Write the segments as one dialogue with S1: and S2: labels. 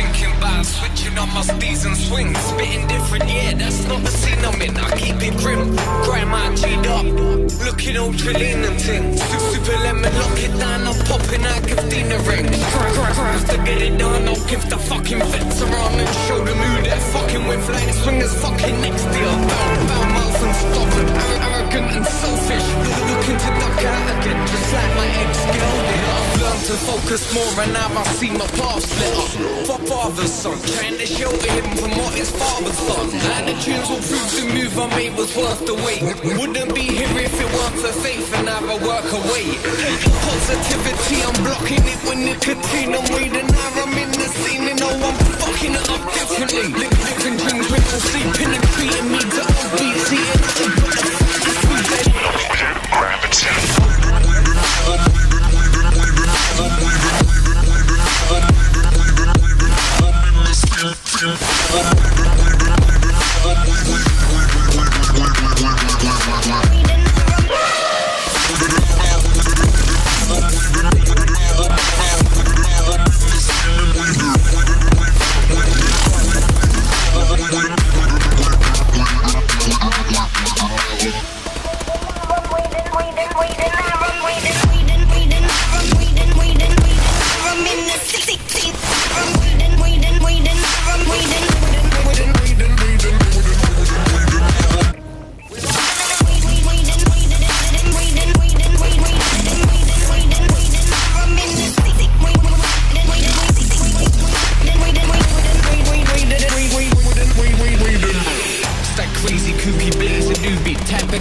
S1: thinking about switching on my steez and swings. Spitting different, yeah, that's not the scene I'm in. I keep it grim, grind my G'd up. Looking ultra lean and ting. Su- Super lemon, lock it down. I'm popping out, give Dean a ring. Cry, cry, cry, to get it done. I'll give the fucking vets around and show who to focus more and now I see my path split up. For father's son, trying to shelter him from what his father's done. And the tunes will prove the move I made was worth the wait. Wouldn't be here if it weren't for faith and now I work away. Positivity, I'm blocking it with nicotine. I'm reading now I'm in the scene and know I'm fucking it up differently. Living dreams, when I'm sleeping and treating me to obesity. It's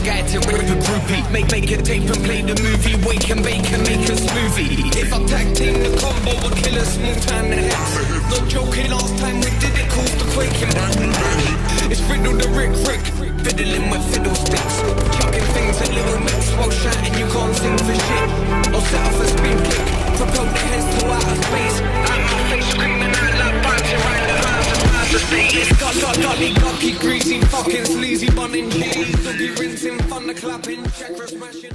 S1: guy to rip a groupie Make, make a tape and play the movie. Wake and bake and make a smoothie If I tag team the combo We'll kill a small time the hex Not joking, last time we did it Caused the quaking It's riddle the Rick Rick. Fiddling with fiddlesticks Chucking things at little mix While shouting you can't sing for shit. Or set off a spin kick. Propel the heads to outer space. Out my face screaming out loud Bouncing round the house the status Got, got, golly, cocky, greasy, fucking sleazy, bun and cheese Clapping, chakra smashing